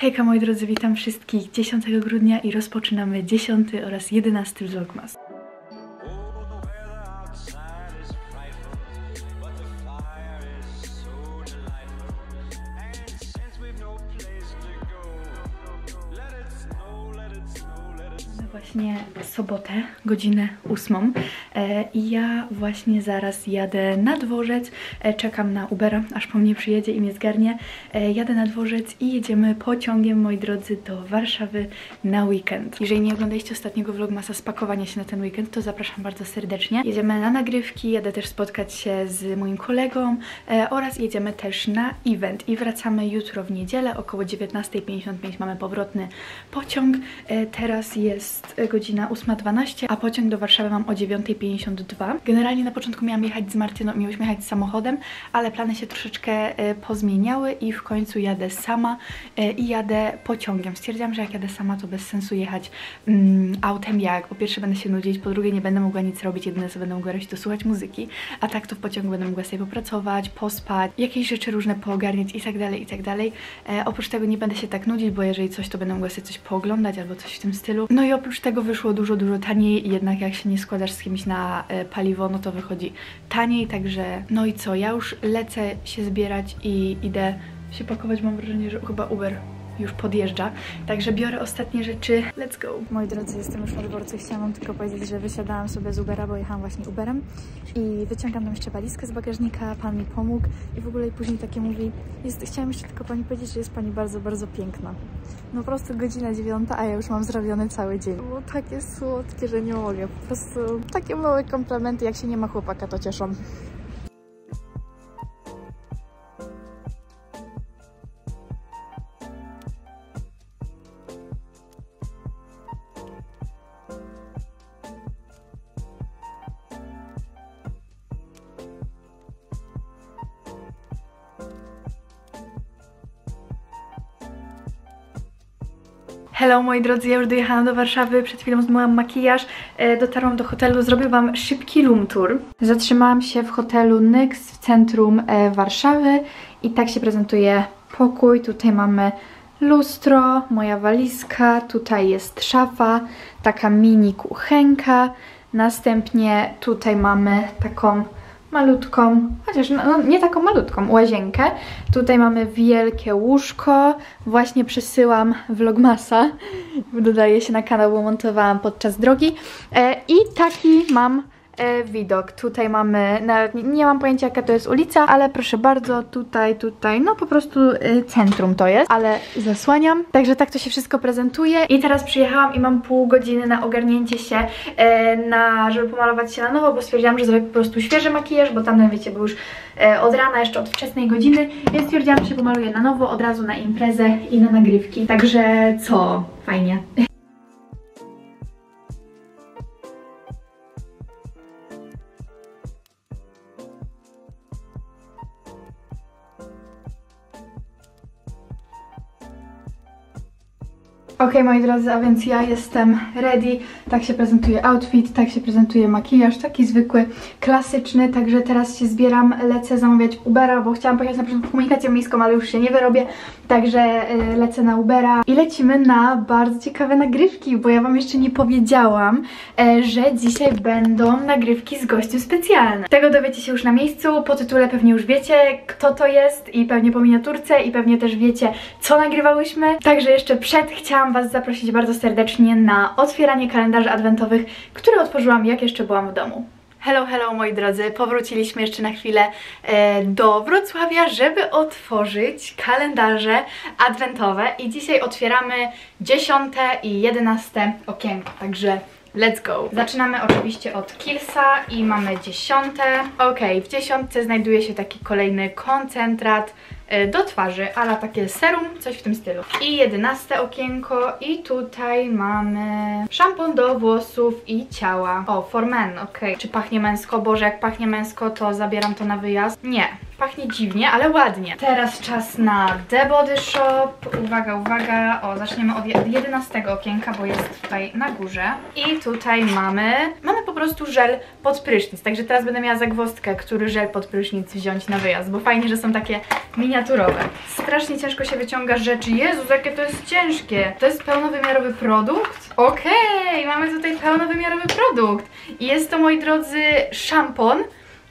Hejka moi drodzy, witam wszystkich 10 grudnia i rozpoczynamy 10 oraz 11 vlogmas. Właśnie sobotę, godzinę ósmą e, i ja właśnie zaraz jadę na dworzec, e, czekam na Ubera, aż po mnie przyjedzie i mnie zgarnie. E, jadę na dworzec i jedziemy pociągiem, moi drodzy, do Warszawy na weekend. Jeżeli nie oglądaliście ostatniego vlogmasa spakowania się na ten weekend, to zapraszam bardzo serdecznie. Jedziemy na nagrywki, jadę też spotkać się z moim kolegą oraz jedziemy też na event i wracamy jutro w niedzielę, około 19.55 mamy powrotny pociąg. Teraz jest godzina 8.12, a pociąg do Warszawy mam o 9.52. Generalnie na początku miałam jechać z Martyną, miałyśmy jechać samochodem, ale plany się troszeczkę e, pozmieniały i w końcu jadę sama e, i jadę pociągiem. Stwierdziłam, że jak jadę sama, to bez sensu jechać mm, autem, jak po pierwsze będę się nudzić, po drugie nie będę mogła nic robić, jedyne co będę mogła robić to słuchać muzyki, a tak to w pociągu będę mogła sobie popracować, pospać, jakieś rzeczy różne poogarniać i tak dalej, i tak dalej. E, oprócz tego nie będę się tak nudzić, bo jeżeli coś, to będę mogła sobie coś pooglądać albo coś w tym stylu. No i oprócz tego wyszło dużo, dużo taniej, jednak jak się nie składasz z kimś na e, paliwo, no to wychodzi taniej, także no i co, ja już lecę się zbierać i idę się pakować, mam wrażenie, że chyba Uber już podjeżdża, także biorę ostatnie rzeczy, let's go. Moi drodzy, jestem już na dworcu i chciałam tylko powiedzieć, że wysiadałam sobie z Ubera, bo jechałam właśnie Uberem i wyciągam tam jeszcze walizkę z bagażnika, pan mi pomógł i w ogóle później takie mówi, jest, chciałam jeszcze tylko pani powiedzieć, że jest pani bardzo, bardzo piękna. No po prostu godzina dziewiąta, a ja już mam zrobiony cały dzień. Było takie słodkie, że nie mogę. Po prostu takie małe komplementy, jak się nie ma chłopaka, to cieszą. Hello moi drodzy, ja już dojechałam do Warszawy, przed chwilą zmyłam makijaż, e, dotarłam do hotelu, zrobię wam szybki room tour. Zatrzymałam się w hotelu Nyx w centrum e, Warszawy i tak się prezentuje pokój. Tutaj mamy lustro, moja walizka, tutaj jest szafa, taka mini kuchenka. Następnie tutaj mamy taką malutką, chociaż no, no, nie taką malutką, łazienkę. Tutaj mamy wielkie łóżko. Właśnie przesyłam vlogmasa. Dodaję się na kanał, bo montowałam podczas drogi. E, I taki mam widok. Tutaj mamy, nawet nie, nie mam pojęcia jaka to jest ulica, ale proszę bardzo, tutaj, tutaj, no po prostu e, centrum to jest, ale zasłaniam. Także tak to się wszystko prezentuje. I teraz przyjechałam i mam pół godziny na ogarnięcie się, e, na, żeby pomalować się na nowo, bo stwierdziłam, że zrobię po prostu świeży makijaż, bo tamten wiecie, był już e, od rana, jeszcze od wczesnej godziny, więc stwierdziłam, że się pomaluję na nowo, od razu na imprezę i na nagrywki. Także co? Fajnie. Ok, moi drodzy, a więc ja jestem ready, tak się prezentuje outfit, tak się prezentuje makijaż, taki zwykły, klasyczny, także teraz się zbieram, lecę zamawiać Ubera, bo chciałam pojechać na przykład komunikację miejską, ale już się nie wyrobię, także y, lecę na Ubera i lecimy na bardzo ciekawe nagrywki, bo ja wam jeszcze nie powiedziałam, y, że dzisiaj będą nagrywki z gościem specjalnym. Tego dowiecie się już na miejscu, po tytule pewnie już wiecie, kto to jest i pewnie po miniaturce i pewnie też wiecie, co nagrywałyśmy, także jeszcze przed chciałam Was zaprosić bardzo serdecznie na otwieranie kalendarzy adwentowych, które otworzyłam jak jeszcze byłam w domu. Hello, hello moi drodzy, powróciliśmy jeszcze na chwilę e, do Wrocławia, żeby otworzyć kalendarze adwentowe i dzisiaj otwieramy 10 i 11 okienko, także Let's go! Zaczynamy oczywiście od Killsa i mamy dziesiąte. Ok, w dziesiątce znajduje się taki kolejny koncentrat do twarzy, ale takie serum, coś w tym stylu. I jedenaste okienko i tutaj mamy szampon do włosów i ciała. O, for men, ok. Czy pachnie męsko? Boże, jak pachnie męsko, to zabieram to na wyjazd. Nie, pachnie dziwnie, ale ładnie. Teraz czas na The Body Shop. Uwaga, uwaga. O, zaczniemy od 11 okienka, bo jest tutaj na górze. I tutaj mamy... Mamy po prostu żel pod prysznic. Także teraz będę miała zagwozdkę, który żel pod prysznic wziąć na wyjazd, bo fajnie, że są takie miniaturowe. Strasznie ciężko się wyciąga rzeczy. Jezus, jakie to jest ciężkie. To jest pełnowymiarowy produkt? Okej, mamy tutaj pełnowymiarowy produkt. I jest to, moi drodzy, szampon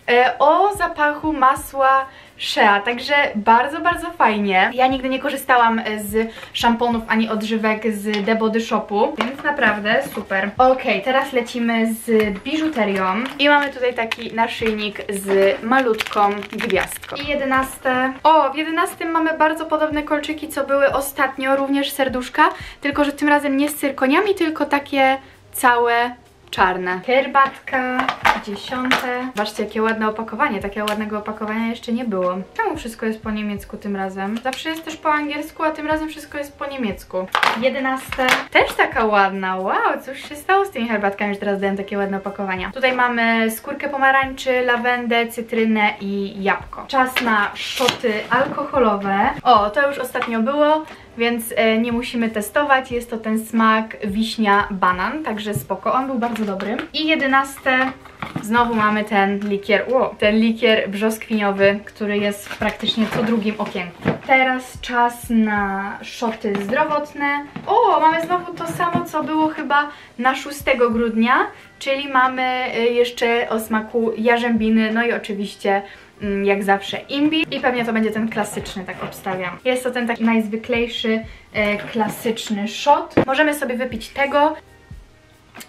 e, o zapachu masła Shea, także bardzo, bardzo fajnie. Ja nigdy nie korzystałam e, z szamponów ani odżywek z The Body Shopu, więc naprawdę super. Ok, teraz lecimy z biżuterią i mamy tutaj taki naszyjnik z malutką gwiazdką. I jedenaste. O, w jedenastym mamy bardzo podobne kolczyki, co były ostatnio, również serduszka, tylko że tym razem nie z cyrkoniami, tylko takie całe czarne. Herbatka, dziesiąte. Zobaczcie, jakie ładne opakowanie. Takiego ładnego opakowania jeszcze nie było. Czemu wszystko jest po niemiecku tym razem? Zawsze jest też po angielsku, a tym razem wszystko jest po niemiecku. Jedenaste. Też taka ładna. Wow, cóż się stało z tymi herbatkami, że teraz dają takie ładne opakowania. Tutaj mamy skórkę pomarańczy, lawendę, cytrynę i jabłko. Czas na szoty alkoholowe. O, to już ostatnio było więc e, nie musimy testować. Jest to ten smak wiśnia-banan, także spoko. On był bardzo dobry. I jedenaste, znowu mamy ten likier, wow, ten likier brzoskwiniowy, który jest praktycznie co drugim okienku. Teraz czas na szoty zdrowotne. O, mamy znowu to samo, co było chyba na 6 grudnia, czyli mamy e, jeszcze o smaku jarzębiny, no i oczywiście jak zawsze imbi i pewnie to będzie ten klasyczny, tak obstawiam. Jest to ten taki najzwyklejszy, e, klasyczny shot. Możemy sobie wypić tego.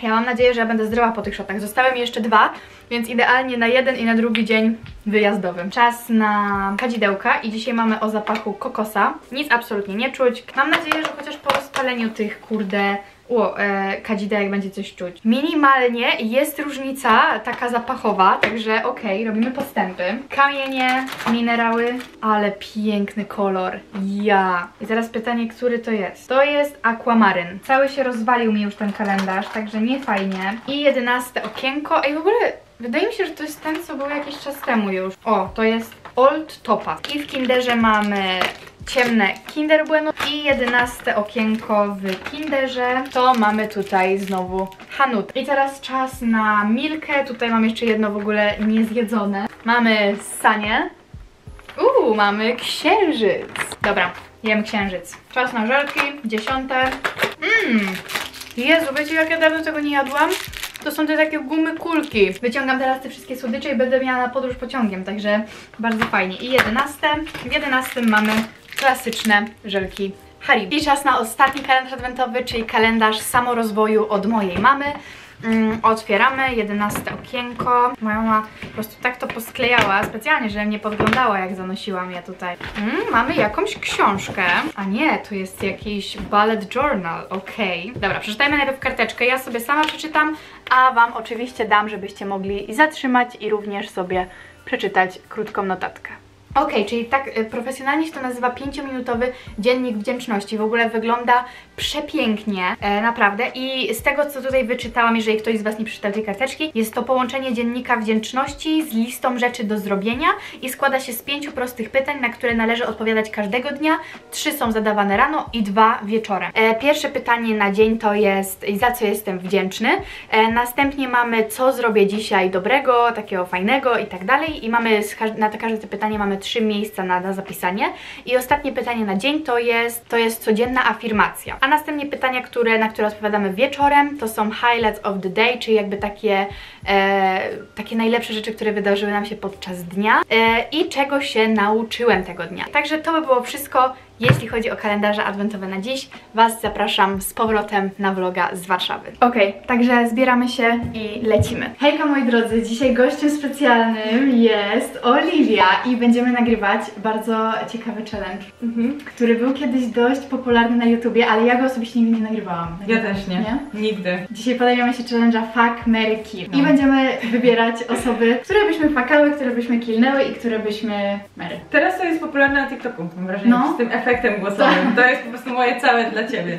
Ja mam nadzieję, że ja będę zdrowa po tych shotach. Zostały mi jeszcze dwa, więc idealnie na jeden i na drugi dzień wyjazdowym. Czas na kadzidełka i dzisiaj mamy o zapachu kokosa. Nic absolutnie nie czuć. Mam nadzieję, że chociaż po rozpaleniu tych, kurde, o, e, kadzidełek będzie coś czuć. Minimalnie jest różnica taka zapachowa, także okej, okay, robimy postępy. Kamienie, minerały, ale piękny kolor. Ja. I teraz pytanie, który to jest? To jest aquamaryn. Cały się rozwalił mi już ten kalendarz, także nie fajnie. I jedenaste okienko. Ej, w ogóle Wydaje mi się, że to jest ten, co był jakiś czas temu już. O, to jest Old Topa. I w Kinderze mamy ciemne Kinder Bueno i jedenaste okienko w Kinderze. To mamy tutaj znowu Hanut. I teraz czas na Milkę. Tutaj mam jeszcze jedno w ogóle niezjedzone. Mamy Sanie. Uuu, mamy Księżyc. Dobra, jem Księżyc. Czas na żelki, dziesiąte. Mmm, Jezu, wiecie jak ja dawno tego nie jadłam? To są te takie gumy kulki. Wyciągam teraz te wszystkie słodycze i będę miała na podróż pociągiem, także bardzo fajnie. I jedenaste. W jedenastym mamy klasyczne żelki Haribo. I czas na ostatni kalendarz adwentowy, czyli kalendarz samorozwoju od mojej mamy. Mm, otwieramy, 11 okienko. Moja mama po prostu tak to posklejała specjalnie, żebym nie podglądała jak zanosiłam je tutaj. Mm, mamy jakąś książkę. A nie, to jest jakiś bullet journal, okej. Okay. Dobra, przeczytajmy najpierw karteczkę. Ja sobie sama przeczytam, a Wam oczywiście dam, żebyście mogli zatrzymać i również sobie przeczytać krótką notatkę. Ok, czyli tak y, profesjonalnie się to nazywa 5-minutowy dziennik wdzięczności. W ogóle wygląda przepięknie, e, naprawdę. I z tego, co tutaj wyczytałam, jeżeli ktoś z Was nie przeczytał tej karteczki, jest to połączenie dziennika wdzięczności z listą rzeczy do zrobienia i składa się z pięciu prostych pytań, na które należy odpowiadać każdego dnia. Trzy są zadawane rano i dwa wieczorem. E, pierwsze pytanie na dzień to jest za co jestem wdzięczny. E, następnie mamy co zrobię dzisiaj dobrego, takiego fajnego i tak dalej. I mamy na te każde pytanie mamy trzy miejsca na, na zapisanie. I ostatnie pytanie na dzień to jest, to jest codzienna afirmacja. Następnie pytania, które, na które odpowiadamy wieczorem, to są highlights of the day, czyli jakby takie, e, takie najlepsze rzeczy, które wydarzyły nam się podczas dnia e, i czego się nauczyłem tego dnia. Także to by było wszystko jeśli chodzi o kalendarze adwentowe na dziś, Was zapraszam z powrotem na vloga z Warszawy. Okej, okay, także zbieramy się i lecimy. Hejka moi drodzy, dzisiaj gościem specjalnym jest Oliwia i będziemy nagrywać bardzo ciekawy challenge, mhm. który był kiedyś dość popularny na YouTubie, ale ja go osobiście nigdy nie nagrywałam. Ja też nie. nie? Nigdy. Dzisiaj podejmiemy się challenge'a Fuck, Mary, Kill no. i będziemy wybierać osoby, które byśmy fakały, które byśmy killnęły i które byśmy Mary. Teraz to jest popularne na TikToku, mam wrażenie, no. z tym efektem efektem głosowym. To jest po prostu moje całe dla Ciebie.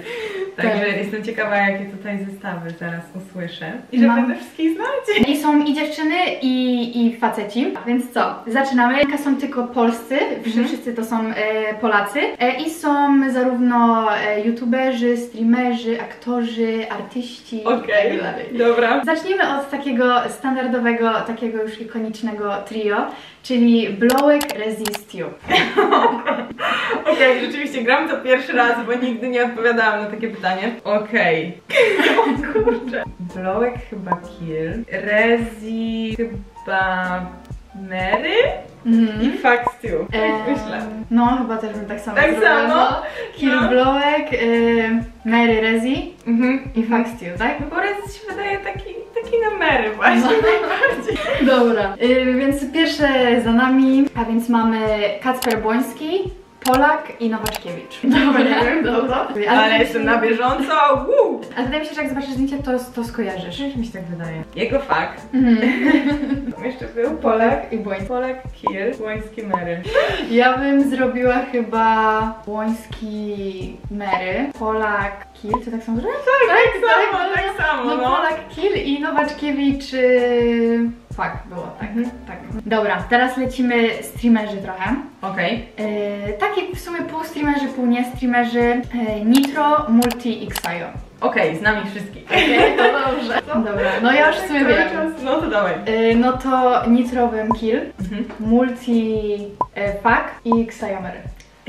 Także Tak. jestem ciekawa, jakie tutaj zestawy zaraz usłyszę. I że Mam- będę wszystkich znać. I są i dziewczyny, i, i faceci. Więc co? Zaczynamy. Są tylko polscy, Mhm. wszyscy to są e, Polacy. E, I są zarówno e, youtuberzy, streamerzy, aktorzy, artyści Okej, i tak dalej. dobra. Zacznijmy od takiego standardowego, takiego już ikonicznego trio, czyli Blowek Resist You. Okej, rzeczywiście gram to pierwszy raz, bo nigdy nie odpowiadałam na takie pytanie. Okej. o kurczę. Blowek chyba Kill. Rezi chyba Mary? Mhm. I Fax Stew. Tak Em, myślę. No, chyba też bym tak samo Tak zrobiła, samo? No. Kill No. Blowek, y, Mary Rezi Mhm. i Fax Stew, tak? No bo Rezi się wydaje taki, taki na Mary właśnie No. najbardziej. Dobra, y, więc pierwsze za nami, a więc mamy Kacper Błoński, Polak i Nowaczkiewicz. Dobra, nie wiem, dobra. Ale jestem na bieżąco. Woo! Ale wydaje mi się, że jak zobaczysz zdjęcie, to, to skojarzysz. Coś mi się tak wydaje. Jego fakt. Mhm. Jeszcze był Polak. i Błoński. Polak Kill, Łoński Mary. Ja bym zrobiła chyba Błoński Mary, Polak Kill, to tak samo zrobię? Tak, Tak samo, tak samo, No, no. Polak Kill i Nowaczkiewicz... Yy... Fuck, było tak, Mhm. tak. Dobra, teraz lecimy streamerzy trochę. Okej. Yy, taki w sumie pół streamerzy, pół nie streamerzy. Yy, Nitro, Multi i Xayo. Okej, z nami wszystkich. to dobrze. Dobra, no ja już w sumie wiem. No to dawaj. Yy, no to Nitro bym Kill, Mhm. Multi Fuck i Xayo Mary.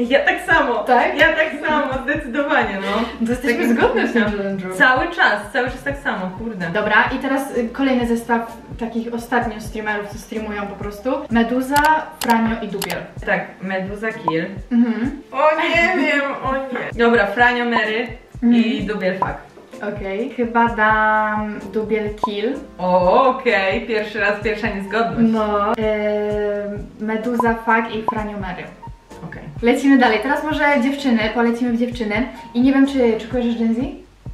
Ja tak samo. Tak? Ja tak samo, zdecydowanie, no. To jesteśmy Tak zgodne w tym challenge'u. Cały czas, cały czas tak samo, kurde. Dobra, i teraz y, kolejny zestaw takich ostatnio streamerów, co streamują po prostu. Meduza, Franio i Dubiel. Tak, Meduza Kill. Mhm. O nie wiem, o nie. Dobra, Franio Mary i Dubiel Fuck. Okej, chyba dam Dubiel Kill. O, okej, pierwszy raz, pierwsza niezgodność. No. Yy, Meduza, Fuck i Franio Mary. Lecimy dalej. Teraz może dziewczyny, polecimy w dziewczyny. I nie wiem, czy, czy kojarzysz Gen Z?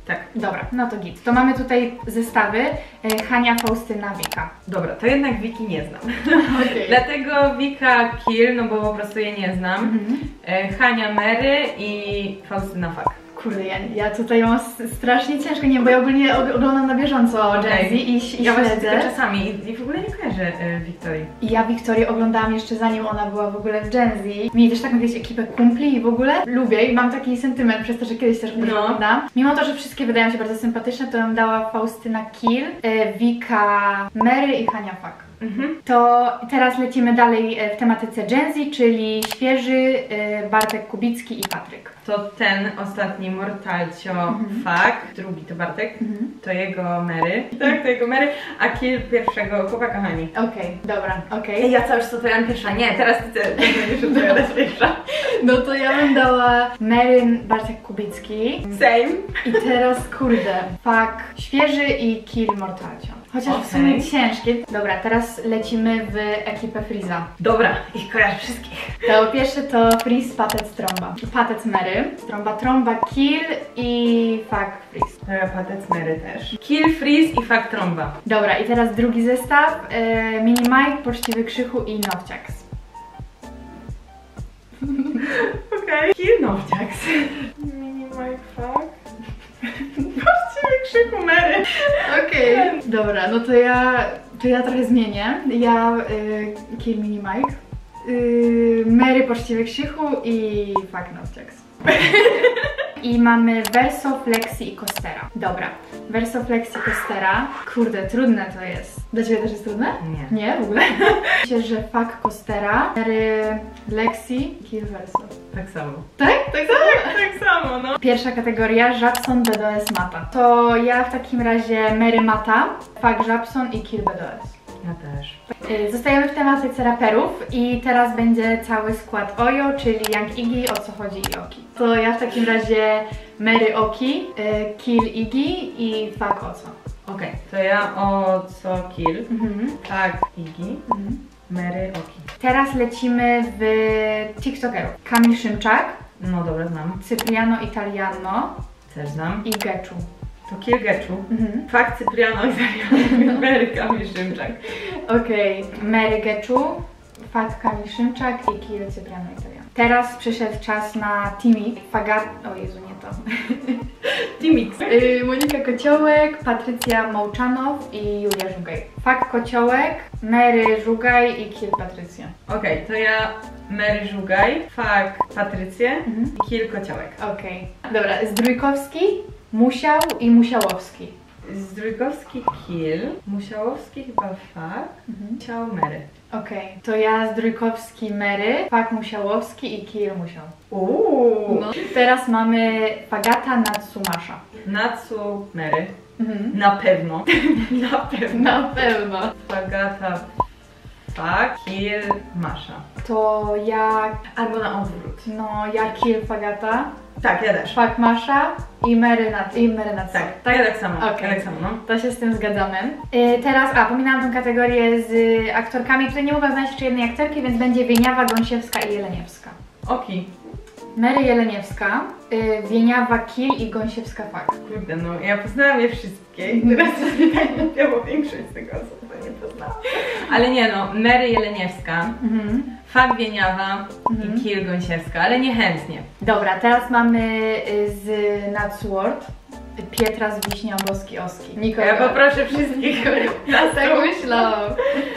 tak. Dobra, no to git. To mamy tutaj zestawy e, Hania, Faustyna, Wika. Dobra, to jednak Wiki nie znam. Okej. Dlatego Wika Kill, no bo po prostu je nie znam. Mhm. E, Hania Mary i Faustyna Fuck. Kurde, ja, ja tutaj mam strasznie ciężko, nie bo ja ogólnie og- oglądam na bieżąco Gen. Z i, i Ja śledzę. czasami i, i w ogóle nie kojarzę e, Wiktorii. Ja Wiktorię oglądałam jeszcze zanim ona była w ogóle w Gen Z. Mieli też taką jakąś ekipę kumpli i w ogóle lubię i mam taki sentyment przez to, że kiedyś też no. Oglądałam. Mimo to, że wszystkie wydają się bardzo sympatyczne, to bym dała Faustyna Kill, e, Wika Mary i Hania Fuck. Mhm. To teraz lecimy dalej e, w tematyce Gen Z, czyli świeży e, Bartek Kubicki i Patryk. To ten ostatni Mortalcio Mhm. Fuck, drugi to Bartek, Mhm. to jego Mary. Tak, to jego Mary, a Kill pierwszego chłopaka Hani. Okej, dobra, okej. Ej, ja cały czas odpowiadam pierwsza. Nie, teraz ty ty będziesz odpowiadać pierwsza. No to ja bym dała Maryn Bartek Kubicki. Same. I teraz kurde, fuck, świeży i kill mortalcio. Chociaż w Okej. sumie ciężkie. Dobra, teraz lecimy w ekipę Freeza. Dobra, ich kojarzę wszystkich. To pierwszy to Freeze, Patec, Tromba. Patec, Mary, Tromba, Tromba, Kill i fuck, Freeze. Dobra, patec Mary też. Kill, Freeze i Fuck Tromba. Dobra, i teraz drugi zestaw. E, Mini Mike, Poczciwy Krzychu i Nowciaks. Okej. Kill Nowciaks. Mini Mike Fuck. Krzyku Mary. Okej. Dobra, no to ja, to ja trochę zmienię. Ja y, Kill Mini Mike, y, Mary Poczciwy Krzychu i Fuck Nowciaks. I mamy Verso, Flexi i Costera. Dobra, Verso, Flexi, Costera. Kurde, trudne to jest. Dla Ciebie też jest trudne? Nie. Nie, w ogóle? Myślę, że Fuck Costera, Mary Lexi, Kill Verso. Tak samo. Tak? Tak samo? Tak samo, no. Pierwsza kategoria, Żabson, BDS, Mata. To ja w takim razie Mary Mata, Fuck Żabson i Kill BDS. Ja też. Y, Zostajemy w tematyce raperów i teraz będzie cały skład Ojo, czyli Young Iggy, o co chodzi i Oki. To ja w takim razie Mary Oki, y, Kill Iggy i Fuck Oco. Okej, to ja o co Kill. Mhm. Tak, Iggy. Mhm. Mary Oki. Teraz lecimy w TikTokerów. Kamil Szymczak, No dobra, znam. Cypriano Italiano Też znam. i Geczu. To Kill Geczu. Mhm. Fakt Cypriano i Zariano. Mary Kamil Szymczak. Okej, Mary Geczu, Fuck Kamil Szymczak i Kill Cypriano Italiano. Teraz przyszedł czas na Timi Fagat... O Jezu, nie to. Taki miks. Y, Monika Kociołek, Patrycja Mołczanow i Julia Żugaj. Fak Kociołek, Mary Żugaj i Kiel Patrycja. Okej, to ja Mary Żugaj, Fak Patrycję Mhm. i Kil Kociołek. Okej. Dobra, Zdrójkowski, Musiał i Musiałowski. Zdrójkowski Kil, Musiałowski chyba Fak, Musiał Mary. Okej, to ja Zdrójkowski Mary, Fak Musiałowski i Kiel Musiał. Uuu. No. Teraz mamy Fagata Natsumasza. Natsu Mary. Mhm. Na pewno. Na pewno. Na pewno. Fagata Fak, Kil Masza. To ja, Albo na odwrót. no ja Kiel Fagata, Tak, ja też. Fak Masza i Mary, Nat, i Mary Natsu. Tak, ja tak samo. Okej. Ja tak samo, no. To się z tym zgadzamy. Y, teraz, a pominęłam tą kategorię z y, aktorkami. Tutaj nie mogłam znaleźć jeszcze jednej aktorki, więc będzie Wieniawa, Gąsiewska i Jeleniewska. Oki. Mary Jeleniewska, y, Wieniawa, Kil i Gąsiewska Fak. Kurde, no ja poznałam je wszystkie i teraz tak bo większość z tego osób nie poznałam. Ale nie no, Mary Jeleniewska, Mhm. Fak Wieniawa Mhm. i Kil Gąsiewska, ale niechętnie. Dobra, teraz mamy y, z Natsword Pietra z Wiśnia, Boski Oski. Nikogo. Ja poproszę wszystkich na Tak myślałam.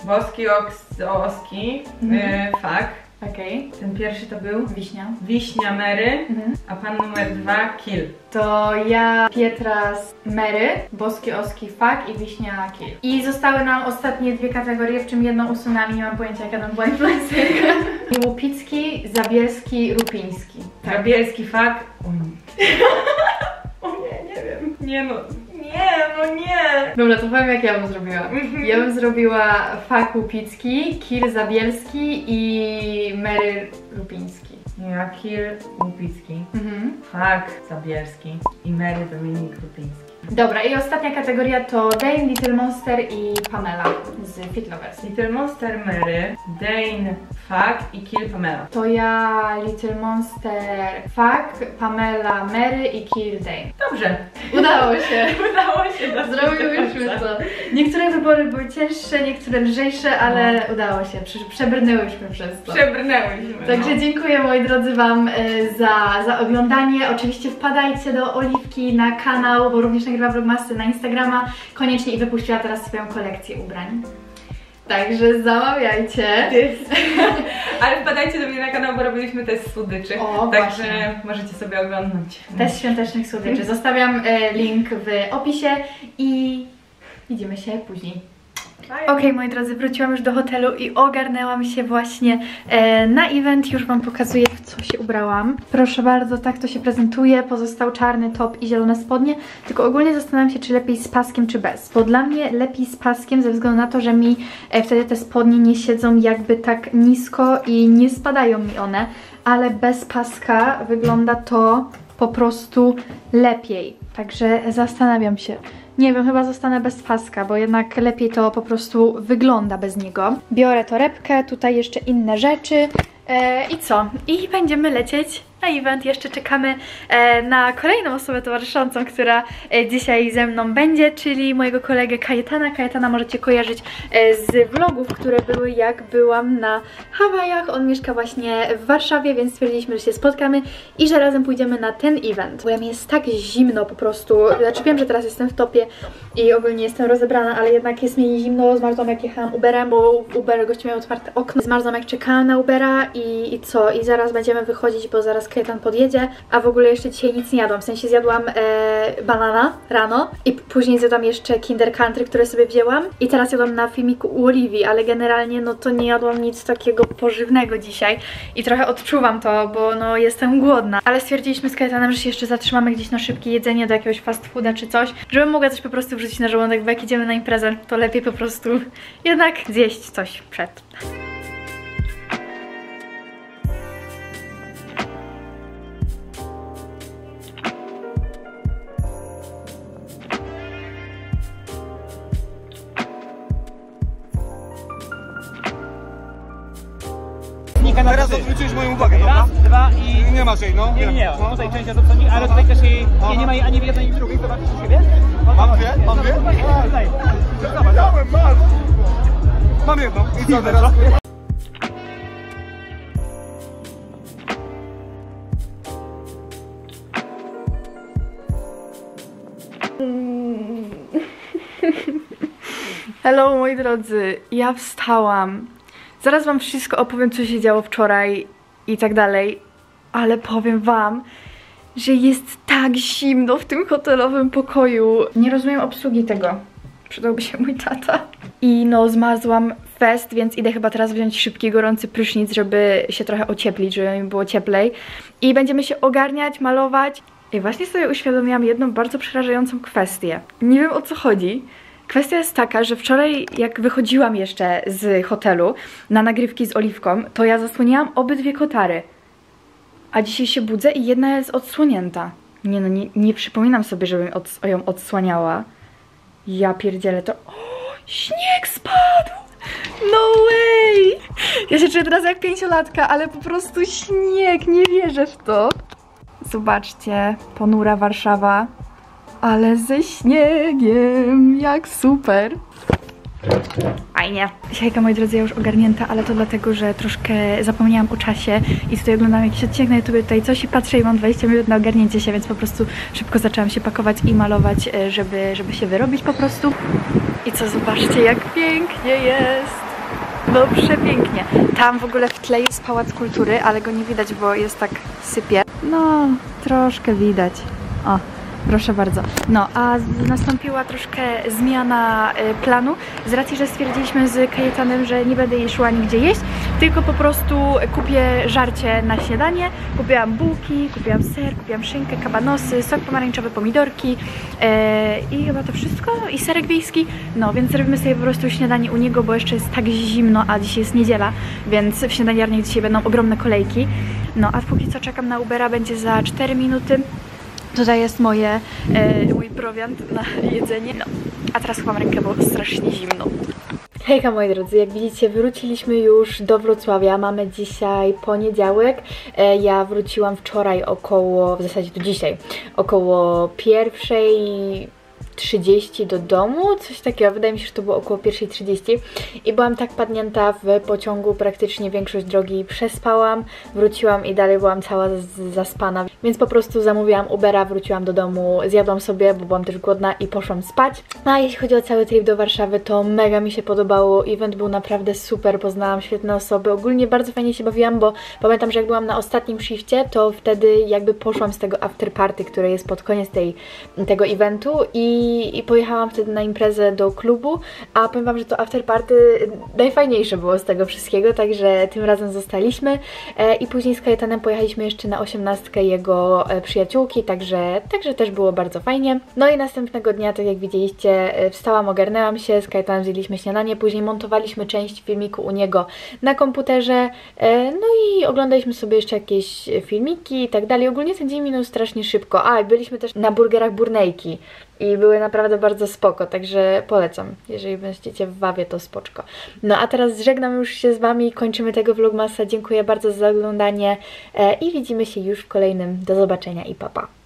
Boski Oski, Mhm. y, Fak. Okej. Ten pierwszy to był Wiśnia. Wiśnia Mary, Mhm. a pan numer dwa Kil. To ja, Pietra z Mary, Boski Oski Fak i Wiśnia Kil. I zostały nam ostatnie dwie kategorie, w czym jedną usunęłam i nie mam pojęcia jaka tam była influencerka. I Łupicki, Zabielski, Rupiński. Tak. Fak. O nie. o nie, nie wiem. Nie no, nie, no nie. Dobra, to powiem jak ja bym zrobiła. Mhm. Ja bym zrobiła Fak Łupicki, Kir Zabielski i Mary Rupiński. Ja Kil Łupicki, Mhm. Fak Zabielski i Mary Dominik Rupiński. Dobra, i ostatnia kategoria to Dane, Little Monster i Pamela z Fit Lovers. Little Monster Mary, Dane Fak i Kil Pamela. To ja, Little Monster, Fak, Pamela, Mary i Kill Dane. Dobrze, Udało się. udało się Zrobiłyśmy to. Niektóre wybory były cięższe, niektóre lżejsze, ale udało się. Prze- Przebrnęłyśmy przez to. Przebrnęłyśmy. Także no. dziękuję moi drodzy Wam e, za, za oglądanie. Oczywiście wpadajcie do Oliwki na kanał, bo również nagrywa vlogmasy na Instagrama. Koniecznie i wypuściła teraz swoją kolekcję ubrań. Także zamawiajcie. Ale wpadajcie do mnie na kanał, bo robiliśmy test słodyczy. O, Także właśnie. możecie sobie oglądać. Test świątecznych słodyczy. Zostawiam e, link w opisie i widzimy się później. Okej, moi drodzy, wróciłam już do hotelu i ogarnęłam się właśnie e, na event. Już Wam pokazuję, w co się ubrałam. Proszę bardzo, tak to się prezentuje. Pozostał czarny top i zielone spodnie. Tylko ogólnie zastanawiam się, czy lepiej z paskiem, czy bez. Bo dla mnie lepiej z paskiem, ze względu na to, że mi e, wtedy te spodnie nie siedzą jakby tak nisko i nie spadają mi one. Ale bez paska wygląda to po prostu lepiej. Także zastanawiam się. Nie wiem, chyba zostanę bez paska, bo jednak lepiej to po prostu wygląda bez niego. Biorę torebkę, tutaj jeszcze inne rzeczy. E, I co? I będziemy lecieć na event. Jeszcze czekamy e, na kolejną osobę towarzyszącą, która e, dzisiaj ze mną będzie, czyli mojego kolegę Kajetana. Kajetana możecie kojarzyć e, z vlogów, które były jak byłam na Hawajach. On mieszka właśnie w Warszawie, więc stwierdziliśmy, że się spotkamy i że razem pójdziemy na ten event. Bo ja mi jest tak zimno po prostu. Znaczy wiem, że teraz jestem w topie i ogólnie jestem rozebrana, ale jednak jest mi zimno. Z Martą jak jechałam Uberem, bo Uber goście miał otwarte okno. Z Martą jak czekałam na Ubera i, i co? I zaraz będziemy wychodzić, bo zaraz Kajetan podjedzie. A w ogóle jeszcze dzisiaj nic nie jadłam. W sensie zjadłam e, banana rano i później zjadłam jeszcze Kinder Country, które sobie wzięłam. I teraz jadłam na filmiku u Oliwii, ale generalnie no to nie jadłam nic takiego pożywnego dzisiaj. I trochę odczuwam to, bo no jestem głodna. Ale stwierdziliśmy z Kajetanem, że się jeszcze zatrzymamy gdzieś na szybkie jedzenie do jakiegoś fast fooda czy coś, żebym mogła coś po prostu wrzucić na żołądek, bo jak idziemy na imprezę, to lepiej po prostu jednak zjeść coś przed. Masz jej, no. Nie, nie, nie. No. Tutaj część jest obsługi, ale tutaj też jej jej nie ma jej ani w jednej, ani w drugiej. Zobaczysz siebie? Mam dwie? Mam dwie? Dałem, masz. Mam jedną. I co teraz? Hello moi drodzy, ja wstałam. Zaraz wam wszystko opowiem, co się działo wczoraj i tak dalej, ale powiem wam, że jest tak zimno w tym hotelowym pokoju. Nie rozumiem obsługi tego. Przydałby się mój tata. I no, zmarzłam fest, więc idę chyba teraz wziąć szybki, gorący prysznic, żeby się trochę ocieplić, żeby mi było cieplej. I będziemy się ogarniać, malować. I właśnie sobie uświadomiłam jedną bardzo przerażającą kwestię. Nie wiem o co chodzi. Kwestia jest taka, że wczoraj jak wychodziłam jeszcze z hotelu na nagrywki z Oliwką, to ja zasłoniłam obydwie kotary. A dzisiaj się budzę i jedna jest odsłonięta. Nie no, nie, nie przypominam sobie, żebym od, ją odsłaniała. Ja pierdzielę to... O, śnieg spadł! No way! Ja się czuję teraz jak pięciolatka, ale po prostu śnieg, nie wierzę w to. Zobaczcie, ponura Warszawa, ale ze śniegiem, jak super. Fajnie. Hejka moi drodzy, ja już ogarnięta, ale to dlatego, że troszkę zapomniałam o czasie i tutaj oglądam jakiś odcinek na YouTube, tutaj coś i patrzę i mam 20 minut na ogarnięcie się, więc po prostu szybko zaczęłam się pakować i malować, e, żeby, żeby się wyrobić po prostu. I co, zobaczcie jak pięknie jest. No przepięknie. Tam w ogóle w tle jest Pałac Kultury, ale go nie widać, bo jest tak sypie. No, troszkę widać. O, Proszę bardzo. No, a nastąpiła troszkę zmiana e, planu z racji, że stwierdziliśmy z Kajetanem, że nie będę szła nigdzie jeść, tylko po prostu kupię żarcie na śniadanie. Kupiłam bułki, kupiłam ser, kupiłam szynkę, kabanosy, sok pomarańczowy, pomidorki e, i chyba to wszystko i serek wiejski. No, więc zrobimy sobie po prostu śniadanie u niego, bo jeszcze jest tak zimno, a dzisiaj jest niedziela, więc w śniadaniarniach dzisiaj będą ogromne kolejki. No, a póki co czekam na Ubera, będzie za 4 minuty. Tutaj jest moje, e, mój prowiant na jedzenie. No, a teraz chowam rękę, bo strasznie zimno. Hejka moi drodzy, jak widzicie wróciliśmy już do Wrocławia, mamy dzisiaj poniedziałek, e, ja wróciłam wczoraj około, w zasadzie to dzisiaj, około pierwszej 30 do domu, coś takiego, wydaje mi się, że to było około 1.30 i byłam tak padnięta w pociągu, praktycznie większość drogi przespałam, wróciłam i dalej byłam cała zaspana, więc po prostu zamówiłam Ubera, wróciłam do domu, zjadłam sobie, bo byłam też głodna i poszłam spać. No a jeśli chodzi o cały trip do Warszawy, to mega mi się podobało, event był naprawdę super, poznałam świetne osoby, ogólnie bardzo fajnie się bawiłam, bo pamiętam, że jak byłam na ostatnim shifcie, to wtedy jakby poszłam z tego after party, które jest pod koniec tej, tego eventu i, i pojechałam wtedy na imprezę do klubu, a powiem Wam, że to after party najfajniejsze było z tego wszystkiego, także tym razem zostaliśmy e, i później z Kajetanem pojechaliśmy jeszcze na osiemnastkę jego e, przyjaciółki, także, także też było bardzo fajnie. No i następnego dnia, tak jak widzieliście, e, wstałam, ogarnęłam się, z Kajetanem zjedliśmy śniadanie, później montowaliśmy część filmiku u niego na komputerze, e, no i oglądaliśmy sobie jeszcze jakieś filmiki i tak dalej. Ogólnie ten dzień minął strasznie szybko. A, byliśmy też na burgerach Burnejki i były naprawdę bardzo spoko, także polecam. Jeżeli będziecie w Wawie, to spoczko. No a teraz żegnam już się z Wami, kończymy tego vlogmasa. Dziękuję bardzo za oglądanie e, i widzimy się już w kolejnym. Do zobaczenia i papa. Pa.